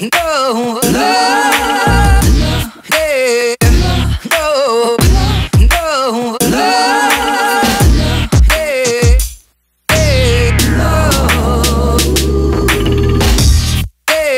No.